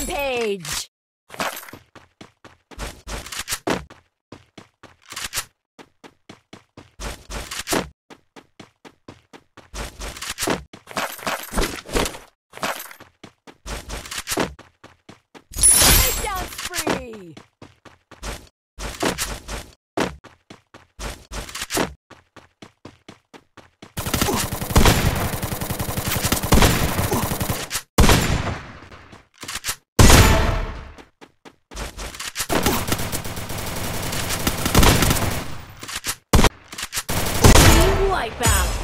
Rampage. Takedown spree. Wipeout.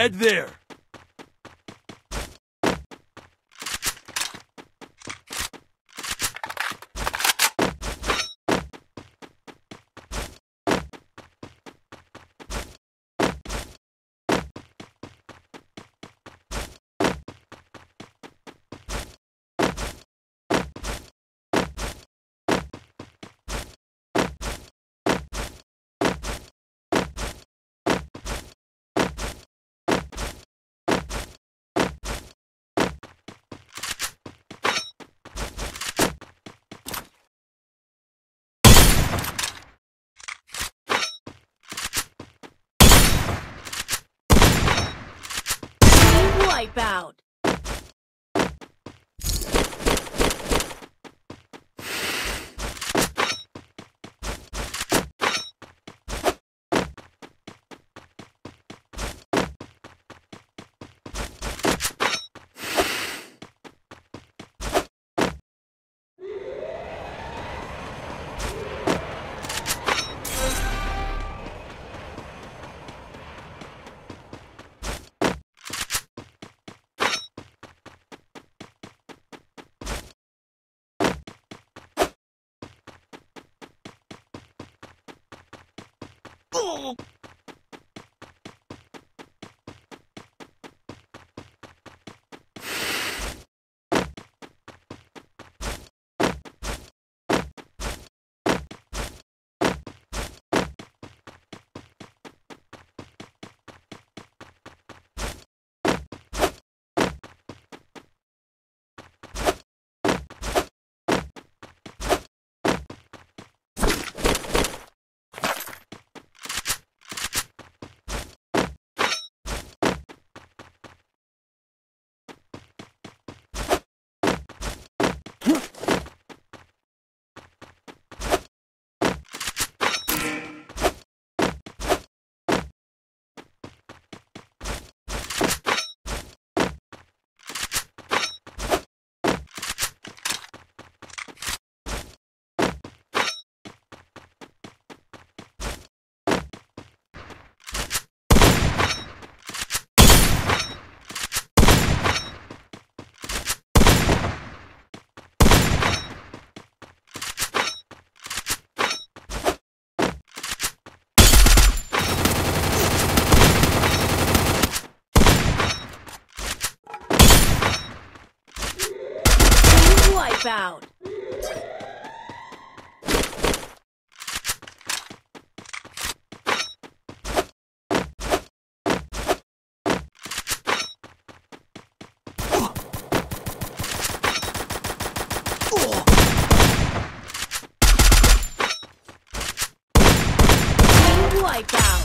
Head there. Wipeout! Oh! Wipeout! Wipeout!